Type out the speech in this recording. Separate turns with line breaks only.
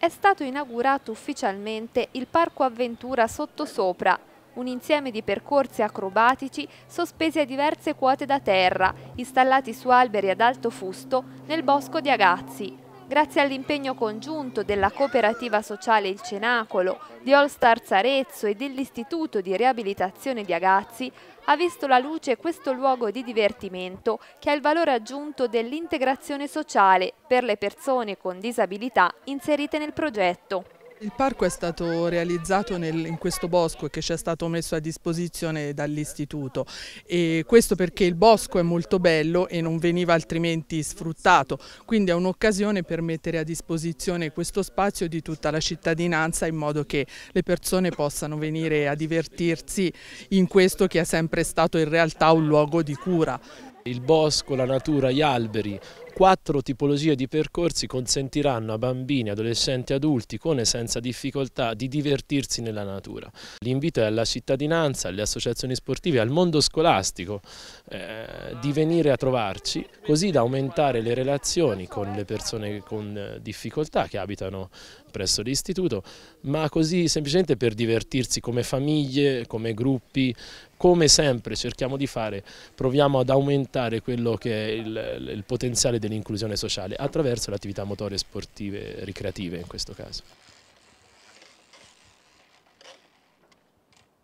è stato inaugurato ufficialmente il Parco Avventura Sottosopra, un insieme di percorsi acrobatici sospesi a diverse quote da terra, installati su alberi ad alto fusto nel bosco di Agazzi. Grazie all'impegno congiunto della cooperativa sociale Il Cenacolo, di All Stars Arezzo e dell'Istituto di Riabilitazione di Agazzi, ha visto la luce questo luogo di divertimento che ha il valore aggiunto dell'integrazione sociale per le persone con disabilità inserite nel progetto.
Il parco è stato realizzato nel, in questo bosco che ci è stato messo a disposizione dall'istituto e questo perché il bosco è molto bello e non veniva altrimenti sfruttato, quindi è un'occasione per mettere a disposizione questo spazio di tutta la cittadinanza in modo che le persone possano venire a divertirsi in questo che è sempre stato in realtà un luogo di cura.
Il bosco, la natura, gli alberi, quattro tipologie di percorsi consentiranno a bambini, adolescenti e adulti con e senza difficoltà di divertirsi nella natura. L'invito è alla cittadinanza, alle associazioni sportive, al mondo scolastico eh, di venire a trovarci così da aumentare le relazioni con le persone con difficoltà che abitano presso l'istituto, ma così semplicemente per divertirsi come famiglie, come gruppi, come sempre cerchiamo di fare, proviamo ad aumentare quello che è il, il potenziale dell'inclusione sociale attraverso le attività motorie sportive ricreative in questo caso.